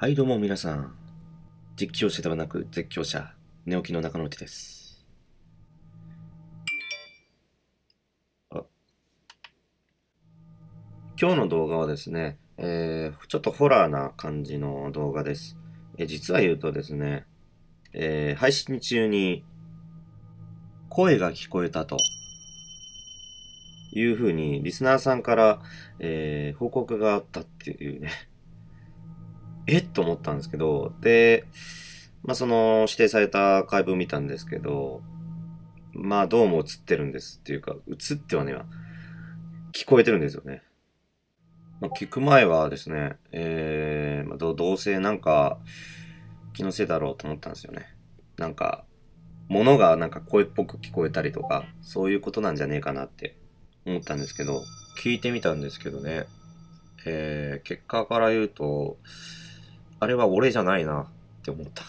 はい、どうも皆さん。実況者ではなく絶叫者、寝起きの中野内です。あ今日の動画はですね、えーちょっとホラーな感じの動画です。え実は言うとですね、えー配信中に声が聞こえたというふうにリスナーさんから、えー報告があったっていうね。え？っと思ったんですけど、で、まあその指定されたアーカイブを見たんですけど、まあどうも映ってるんですっていうか、映ってはね、聞こえてるんですよね。まあ、聞く前はですね、えー、まあ、どどうせなんか気のせいだろうと思ったんですよね。なんか、物がなんか声っぽく聞こえたりとか、そういうことなんじゃねえかなって思ったんですけど、聞いてみたんですけどね、えー、結果から言うと、あれは俺じゃないなって思った。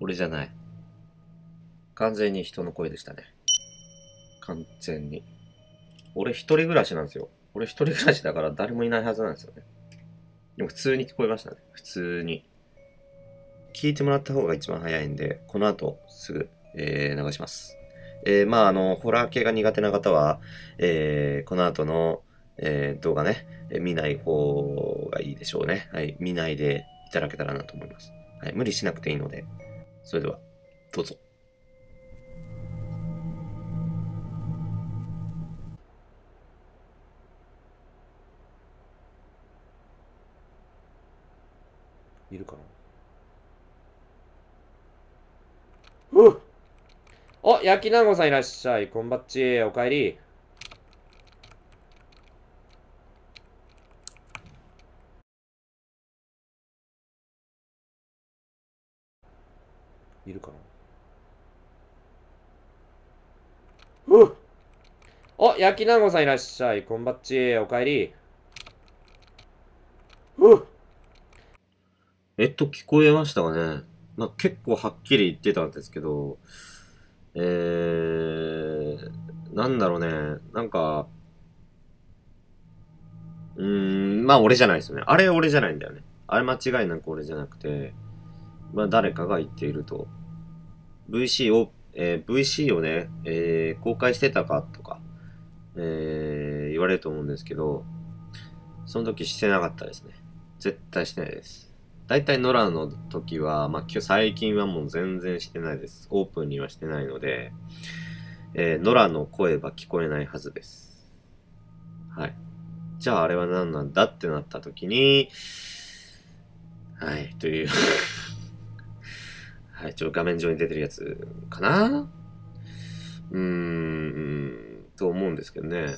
俺じゃない。完全に人の声でしたね。完全に。俺一人暮らしなんですよ。俺一人暮らしだから誰もいないはずなんですよね。でも普通に聞こえましたね。普通に。聞いてもらった方が一番早いんで、この後すぐ、えー流します。えーまああの、ホラー系が苦手な方は、えーこの後の、えー動画ね、見ない方がいいでしょうね。はい。見ないでいただけたらなと思います。はい。無理しなくていいので。それでは、どうぞ。いるかな？うっお、焼き団子さんいらっしゃい。こんばっち。おかえり。いるかな？うっお、焼き団子さんいらっしゃい。こんばっち。おかえり。うっえっと、聞こえましたかね？まあ、結構はっきり言ってたんですけど、えー、なんだろうね。なんか、うーん、まあ俺じゃないですよね。あれ俺じゃないんだよね。あれ間違いなく俺じゃなくて、まあ誰かが言っていると。VC を、えー VC をね、えー公開してたかとか、えー言われると思うんですけど、その時してなかったですね。絶対してないです。大体ノラの時は、まあ、今日最近はもう全然してないです。オープンにはしてないので、えー、ノラの声は聞こえないはずです。はい。じゃああれは何なんだってなった時に、はい、という、はい、ちょ、画面上に出てるやつかな？うーん、と思うんですけどね。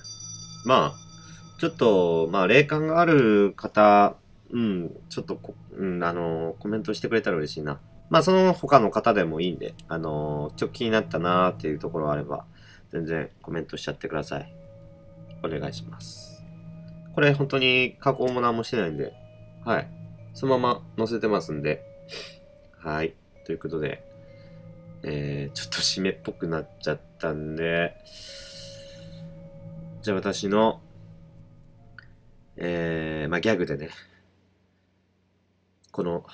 まあ、ちょっと、まあ、霊感がある方、うん、ちょっと、うん、あの、コメントしてくれたら嬉しいな。まあ、その他の方でもいいんで、あの、ちょっと気になったなーっていうところあれば、全然コメントしちゃってください。お願いします。これ本当に加工も何もしてないんで、はい。そのまま載せてますんで、はい。ということで、えー、ちょっと締めっぽくなっちゃったんで、じゃあ私の、えー、まあギャグでね、この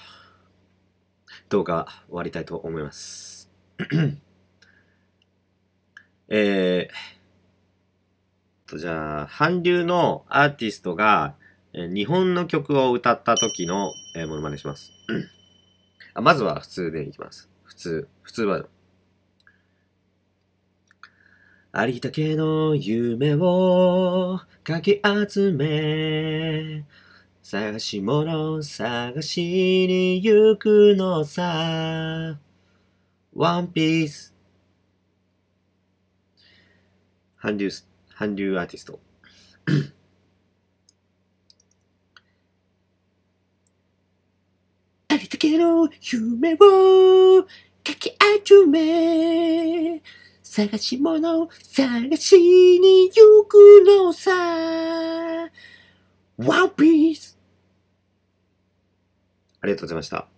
動画終わりたいと思います。えー、と、じゃあ、韓流のアーティストが、えー日本の曲を歌った時の、えー、モノマネします。あまずは普通でいきます。普通、普通バージョン。ありたけの夢をかき集め探し物探しに行くのさワンピース韓流、韓流アーティスト。だけの夢をかき集め探し物探しに行くのさワンピースありがとうございました。